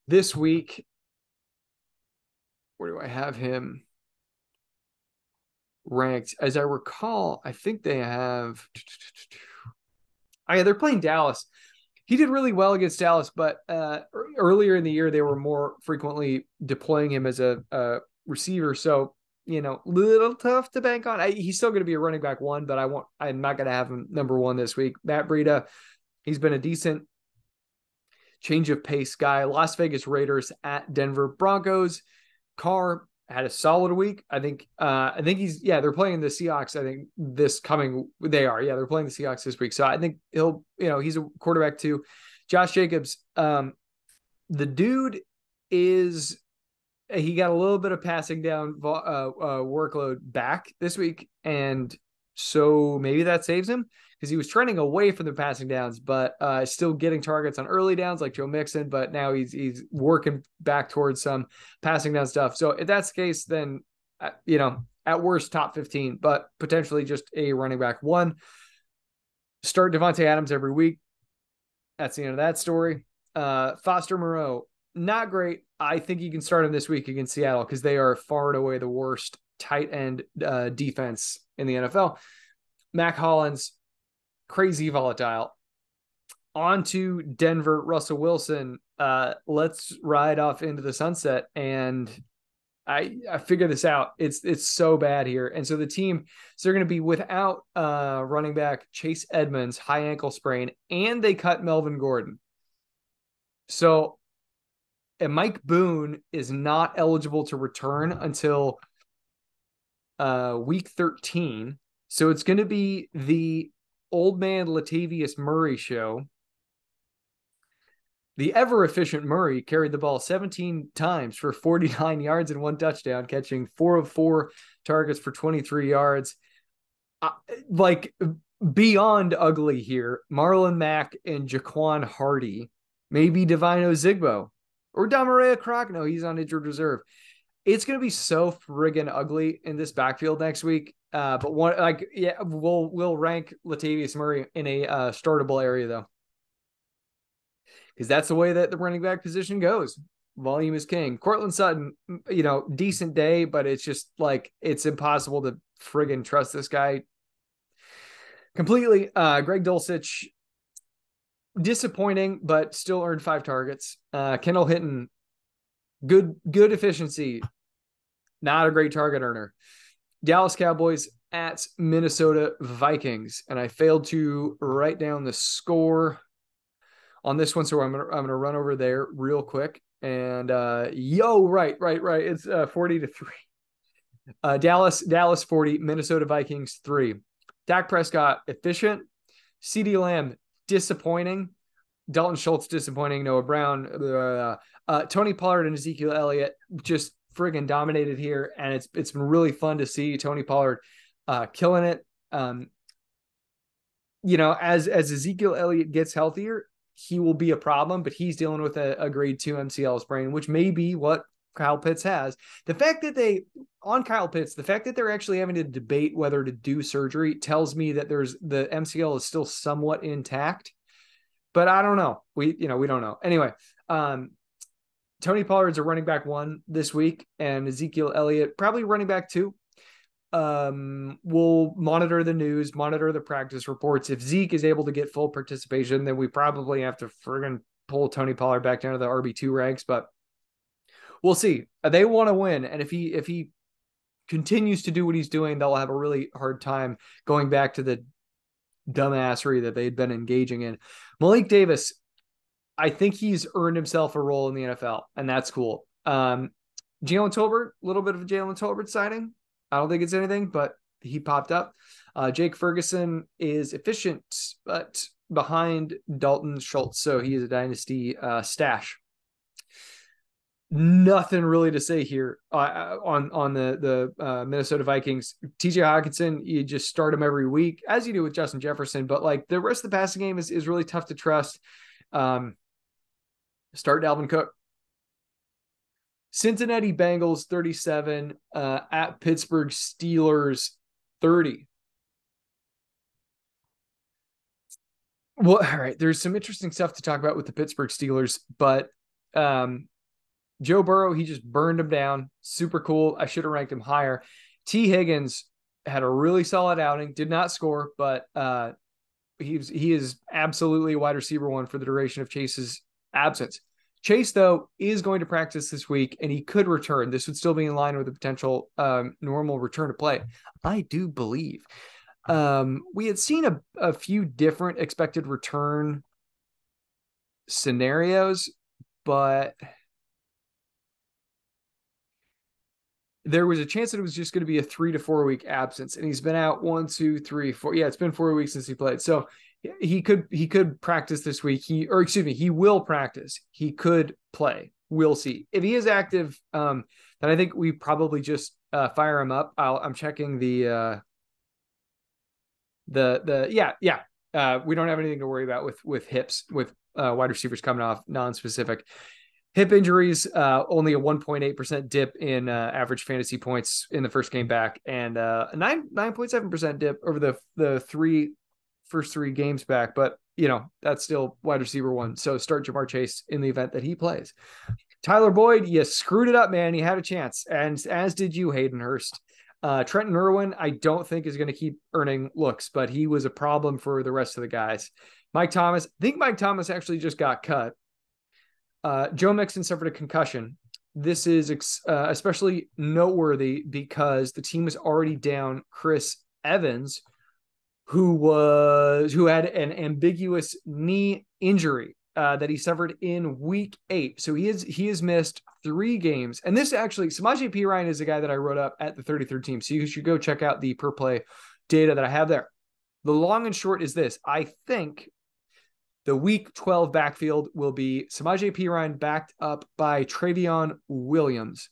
this week, where do I have him ranked? As I recall, I think they have. Oh, yeah, they're playing Dallas. He did really well against Dallas, but uh, earlier in the year they were more frequently deploying him as a, a receiver. So you know, little tough to bank on. I, he's still going to be a running back one, but I want I'm not going to have him number one this week. Matt Breida, he's been a decent change of pace guy. Las Vegas Raiders at Denver Broncos. Carr had a solid week. I think uh I think he's yeah, they're playing the Seahawks. I think this coming they are. Yeah, they're playing the Seahawks this week. So I think he'll, you know, he's a quarterback too. Josh Jacobs, um the dude is he got a little bit of passing down uh, uh, workload back this week, and so maybe that saves him because he was trending away from the passing downs, but uh, still getting targets on early downs like Joe Mixon. But now he's he's working back towards some passing down stuff. So if that's the case, then uh, you know at worst top fifteen, but potentially just a running back one. Start Davante Adams every week. That's the end of that story. Uh, Foster Moreau, not great. I think you can start him this week against Seattle because they are far and away the worst tight end uh, defense in the NFL. Mack Hollins, crazy volatile. On to Denver, Russell Wilson. Uh, let's ride off into the sunset. And I I figure this out. It's it's so bad here. And so the team, so they're going to be without uh, running back Chase Edmonds, high ankle sprain, and they cut Melvin Gordon. So and Mike Boone is not eligible to return until uh, week 13. So it's going to be the old man Latavius Murray show. The ever efficient Murray carried the ball 17 times for 49 yards and one touchdown, catching four of four targets for 23 yards. Uh, like beyond ugly here, Marlon Mack and Jaquan Hardy, maybe Devine Ozigbo or Damarea Croc. No, he's on injured reserve. It's going to be so friggin' ugly in this backfield next week. Uh, but one like yeah, we'll we'll rank Latavius Murray in a uh, startable area though, because that's the way that the running back position goes. Volume is king. Courtland Sutton, you know, decent day, but it's just like it's impossible to friggin' trust this guy completely. Uh, Greg Dulcich, disappointing, but still earned five targets. Uh, Kendall Hinton, good good efficiency, not a great target earner. Dallas Cowboys at Minnesota Vikings, and I failed to write down the score on this one, so I'm gonna I'm gonna run over there real quick. And uh, yo, right, right, right. It's uh, forty to three. Uh, Dallas, Dallas 40, Minnesota Vikings 3. Dak Prescott, efficient. CeeDee Lamb, disappointing. Dalton Schultz disappointing. Noah Brown, uh, uh, Tony Pollard and Ezekiel Elliott just friggin' dominated here, and it's it's been really fun to see Tony Pollard uh, killing it. Um, you know, as as Ezekiel Elliott gets healthier, he will be a problem, but he's dealing with a, a grade two MCL sprain, which may be what Kyle Pitts has. The fact that they on Kyle Pitts, the fact that they're actually having to debate whether to do surgery tells me that there's the MCL is still somewhat intact. But I don't know. We you know, we don't know. Anyway, um Tony Pollard's a running back one this week, and Ezekiel Elliott probably running back two. Um, we'll monitor the news, monitor the practice reports. If Zeke is able to get full participation, then we probably have to friggin' pull Tony Pollard back down to the RB two ranks, but we'll see. They want to win, and if he if he continues to do what he's doing, they'll have a really hard time going back to the dumbassery that they'd been engaging in. Malik Davis, I think he's earned himself a role in the NFL, and that's cool. Um, Jalen Tolbert, a little bit of a Jalen Tolbert sighting. I don't think it's anything, but he popped up. Uh, Jake Ferguson is efficient, but behind Dalton Schultz, so he is a dynasty uh, stash. Nothing really to say here uh, uh on on the the uh, Minnesota Vikings. T.J. Hockenson, you just start him every week, as you do with Justin Jefferson. But like the rest of the passing game is is really tough to trust. Um, start Dalvin Cook. Cincinnati Bengals 37 uh, at Pittsburgh Steelers 30. Well, all right. There's some interesting stuff to talk about with the Pittsburgh Steelers, but um, Joe Burrow, he just burned him down. Super cool. I should have ranked him higher. Tee Higgins had a really solid outing, did not score, but uh, he's he is absolutely a wide receiver one for the duration of Chase's absence. Chase, though, is going to practice this week and he could return. This would still be in line with a potential um, normal return to play. I do believe. Um, we had seen a, a few different expected return scenarios, but there was a chance that it was just going to be a three to four week absence. And he's been out one, two, three, four. Yeah, it's been four weeks since he played. So he could he could practice this week. He or excuse me, he will practice. He could play. We'll see if he is active. Um, then I think we probably just uh, fire him up. i am checking the uh, the the yeah yeah. Uh, we don't have anything to worry about with with hips with uh, wide receivers coming off non-specific hip injuries. Uh, only a 1.8 percent dip in uh, average fantasy points in the first game back, and uh, a nine 9.7 percent dip over the the three first three games back, but you know, that's still wide receiver one. So start Ja'Marr Chase in the event that he plays. Tyler Boyd, you screwed it up, man. He had a chance, and as did you, Hayden Hurst. Uh, Trenton Irwin, I don't think is going to keep earning looks, but he was a problem for the rest of the guys. Mike Thomas, I think Mike Thomas actually just got cut. Uh, Joe Mixon suffered a concussion. This is ex- uh, especially noteworthy because the team was already down Chris Evans, who was who had an ambiguous knee injury uh, that he suffered in week eight. So he is he has missed three games. And this actually, Samaje Perine is the guy that I wrote up at the 33rd team. So you should go check out the per play data that I have there. The long and short is this: I think the week 12 backfield will be Samaje Perine backed up by Trayveon Williams.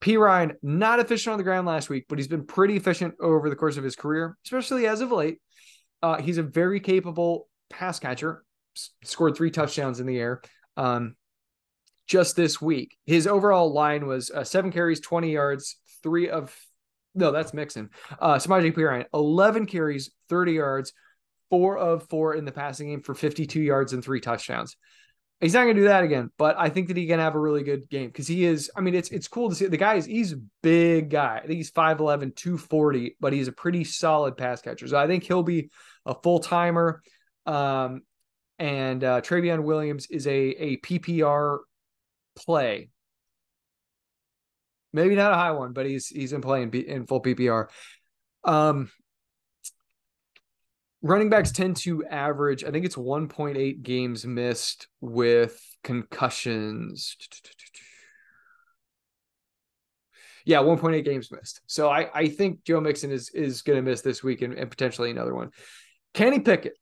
Perine, not efficient on the ground last week, but he's been pretty efficient over the course of his career, especially as of late. Uh, he's a very capable pass catcher, S- scored three touchdowns in the air um, just this week. His overall line was uh, seven carries, 20 yards, three of, no, that's Mixon. Uh, Samaje Perine, 11 carries, 30 yards, four of four in the passing game for 52 yards and three touchdowns. He's not gonna do that again, but I think that he can have a really good game because he is. I mean, it's it's cool to see the guy is he's a big guy. I think he's 5'11, 240, but he's a pretty solid pass catcher. So I think he'll be a full timer. Um, and uh Trayveon Williams is a a PPR play. Maybe not a high one, but he's he's in playing in full PPR. Um, running backs tend to average, I think it's 1.8 games missed with concussions. Yeah, 1.8 games missed. So I, I think Joe Mixon is is going to miss this week and, and potentially another one. Kenny Pickett,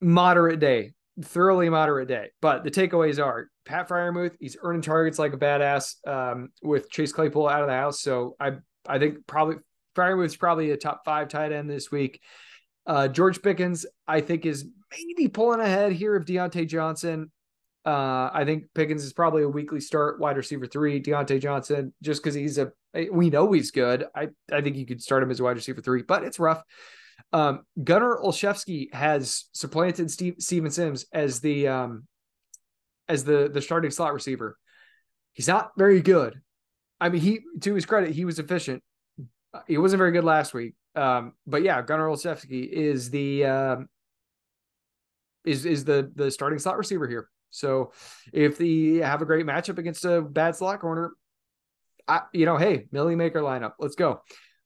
moderate day, thoroughly moderate day. But the takeaways are Pat Freiermuth, he's earning targets like a badass um, with Chase Claypool out of the house. So I I think probably Freiermuth's probably a top five tight end this week. Uh, George Pickens, I think, is maybe pulling ahead here of Diontae Johnson. Uh, I think Pickens is probably a weekly start wide receiver three. Diontae Johnson, just because he's a, we know he's good. I, I think you could start him as a wide receiver three, but it's rough. Um, Gunnar Olszewski has supplanted Steve, Steven Sims as the, um, as the, the starting slot receiver. He's not very good. I mean, he, to his credit, he was efficient. He wasn't very good last week. Um, but yeah, Gunnar Olszewski is the um, is is the the starting slot receiver here. So if they have a great matchup against a bad slot corner, I, you know, hey, Milly Maker lineup, let's go.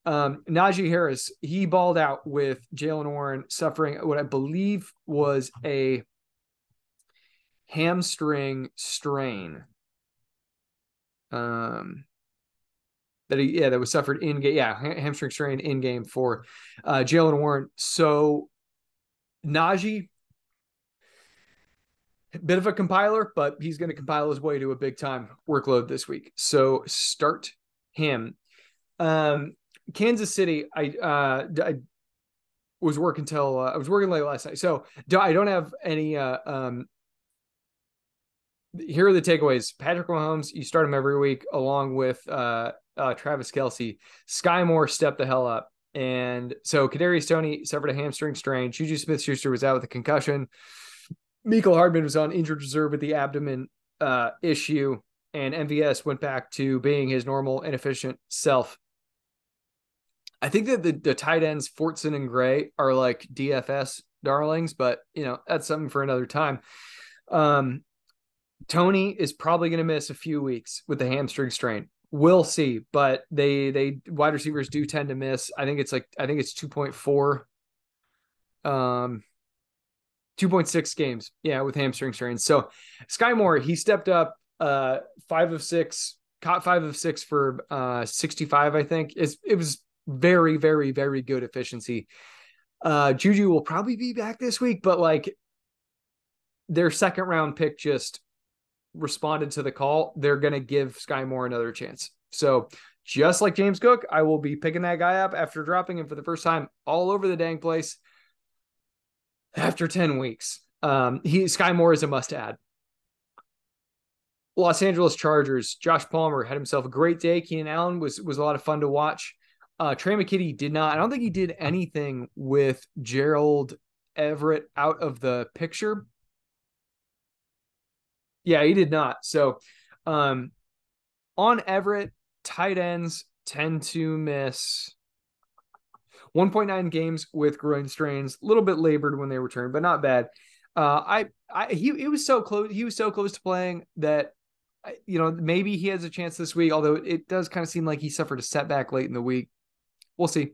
Um, Najee Harris, he balled out with Jaylen Warren suffering what I believe was a hamstring strain. Um, that he yeah that was suffered in game yeah hamstring strain in game for uh, Jaylen Warren. So Najee, bit of a compiler, but he's going to compile his way to a big time workload this week. So start him. Um, Kansas City, I uh, I was working till uh, I was working late last night, so I don't have any. Uh, um, here are the takeaways: Patrick Mahomes, you start him every week, along with uh, uh, Travis Kelce, Skyy Moore stepped the hell up, and so Kadarius Toney suffered a hamstring strain. Juju Smith-Schuster was out with a concussion. Mecole Hardman was on injured reserve with the abdomen uh, issue, and MVS went back to being his normal inefficient self. I think that the, the tight ends Fortson and Gray are like DFS darlings, but you know that's something for another time. Um, Toney is probably going to miss a few weeks with the hamstring strain. We'll see, but they they wide receivers do tend to miss. I think it's like I think it's two point four, um, two point six games. Yeah, with hamstring strains. So Skyy Moore he stepped up, uh, five of six, caught five of six for uh sixty five. I think it's it was very very very good efficiency. Uh, Juju will probably be back this week, but like their second round pick just responded to the call, they're going to give Skyy Moore another chance. So, just like James Cook, I will be picking that guy up after dropping him for the first time all over the dang place after 10 weeks. Um, he Skyy Moore is a must add. Los Angeles Chargers, Josh Palmer had himself a great day. Keenan Allen was was a lot of fun to watch. Uh, Tre' McKitty did not. I don't think he did anything with Gerald Everett out of the picture. Yeah, he did not. So, um, on Everett, tight ends tend to miss 1.9 games with groin strains, a little bit labored when they return, but not bad. Uh, I, I, he, he was so close. He was so close to playing that, you know, maybe he has a chance this week. Although it does kind of seem like he suffered a setback late in the week. We'll see.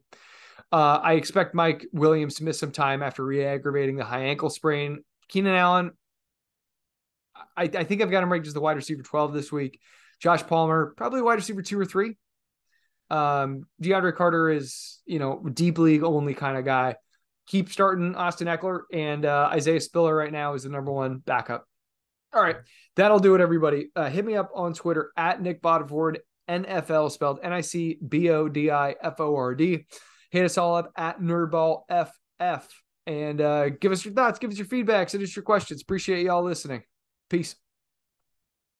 Uh, I expect Mike Williams to miss some time after re-aggravating the high ankle sprain. Keenan Allen, I, I think I've got him ranked as the wide receiver 12 this week. Josh Palmer, probably wide receiver two or three. Um, DeAndre Carter is, you know, deep league only kind of guy. Keep starting Austin Ekeler and uh, Isaiah Spiller right now is the number one backup. All right, that'll do it, everybody. Uh, hit me up on Twitter at Nic Bodiford, NFL spelled N I C B O D I F O R D. Hit us all up at Nerdball FF and uh, give us your thoughts, give us your feedback, send us your questions. Appreciate y'all listening. Peace.